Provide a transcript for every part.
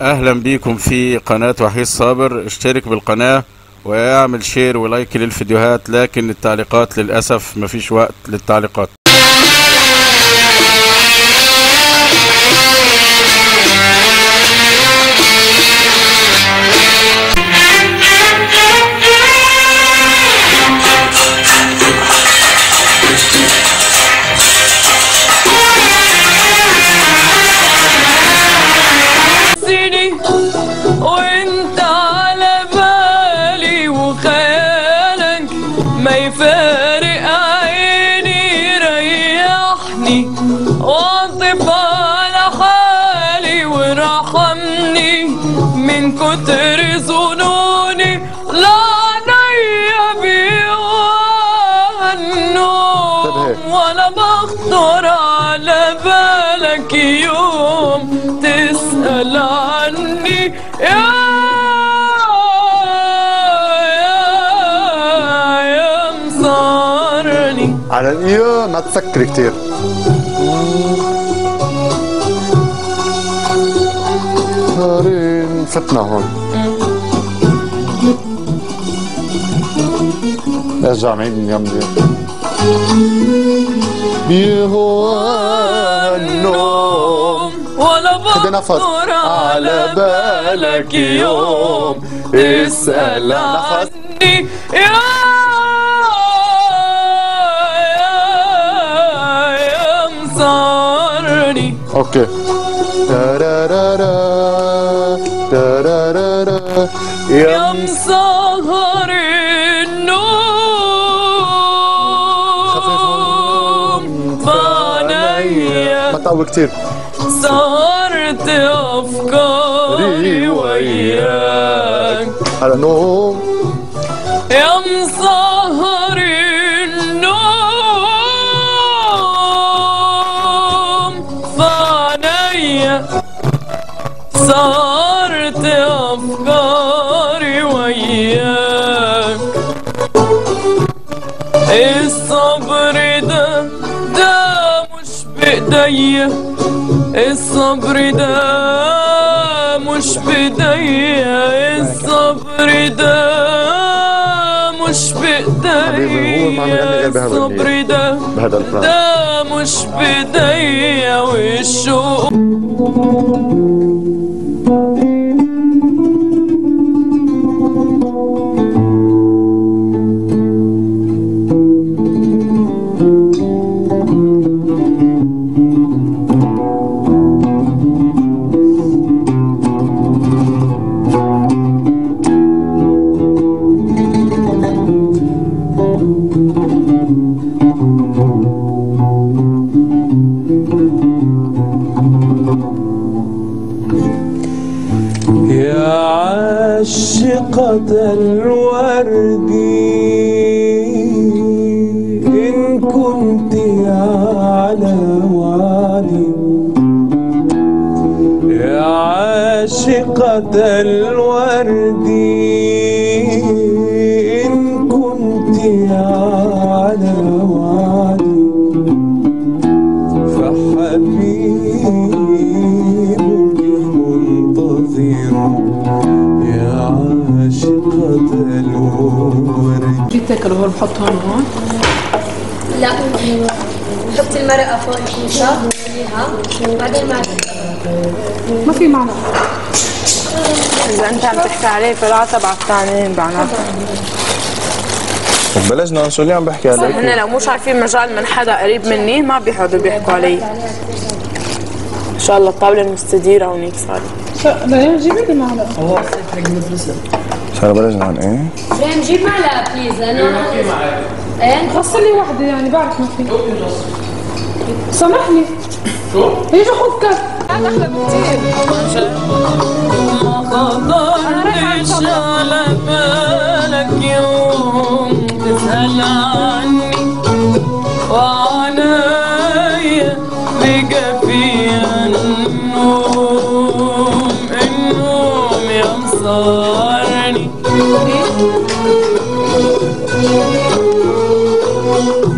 أهلا بيكم في قناة وحيد صابر. اشترك بالقناة واعمل شير ولايك للفيديوهات لكن التعليقات للأسف مفيش وقت للتعليقات. ولا بخطر على بالك يوم تسأل عني يا يا يا مصارني على الايو ما تسكري كتير. صارين فتنا هون. ارجع معي من يمي النوم ولا. بخطر على بالك يوم اسأل. عني يا يا مصارني أوكي تارارارا تارارارا يا يا تقوي كتير. صارت أفكاري وياك على نوم يا مسهر النوم فعنيا صارت بإيديا الصبر ده مش بإيديا الصبر ده مش بهذا الصبر ده ده مش بإيديا والشوق عاشقة الورد. إن كنت على وعدي يا عاشقة الورد. الورد في تاكل هون؟ بحط هون لا حطي المرقة فوق خليها بعدين مع ما في معنى. إذا أنت عم تحكي عليه فلا تبع الثانيين معناتها بلشنا. شو اللي عم بحكي عليك هن لو مش عارفين مجال من حدا قريب مني ما بيقعدوا بيحكوا علي. إن شاء الله الطاولة المستديرة هونيك صار لا جيبي لي معلقه صار بلشنا عن إيه؟ ريم جيب معلقة بليز لأنه إيه غسل لي وحده يعني بعرف ما في. سامحني. شو؟ شو خذ كف ما خطرتش على بالك يوم تسأل عني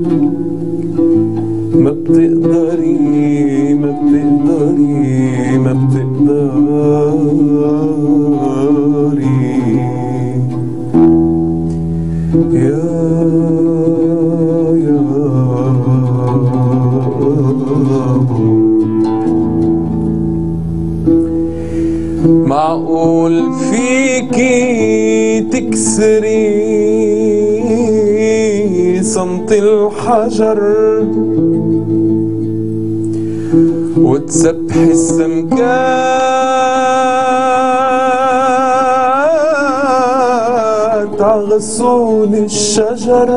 ما بتقدري ما بتقدري ما بتقدري. يا يا معقول فيكي تكسري؟ صمت الحجر وتسبحي السمكات عغصون الشجر.